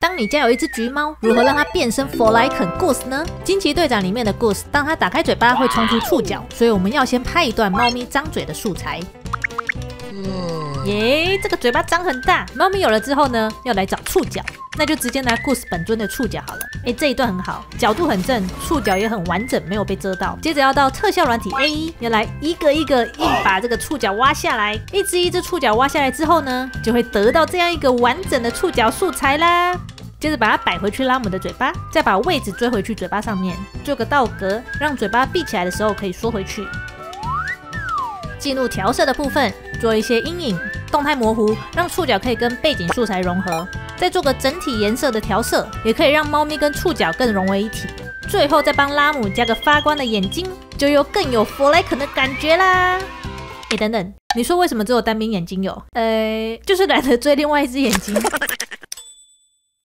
当你家有一只橘猫，如何让它变身佛莱肯 Goose 呢？惊奇队长里面的 Goose，当它打开嘴巴会冲出触角，所以我们要先拍一段猫咪张嘴的素材。耶，这个嘴巴张很大。猫咪有了之后呢，要来找触角，那就直接拿 Goose 本尊的触角好了。哎，这一段很好，角度很正，触角也很完整，没有被遮到。接着要到特效软体 A 一，要来一个一个硬把这个触角挖下来。一只一只触角挖下来之后呢，就会得到这样一个完整的触角素材啦。接着把它摆回去拉姆的嘴巴，再把位置追回去嘴巴上面，做个倒格，让嘴巴闭起来的时候可以缩回去。进入调色的部分，做一些阴影、动态模糊，让触角可以跟背景素材融合。再做个整体颜色的调色，也可以让猫咪跟触角更融为一体。最后再帮拉姆加个发光的眼睛，就又更有弗莱肯的感觉啦。哎，等等，你说为什么只有单边眼睛有？呃，就是懒得追另外一只眼睛。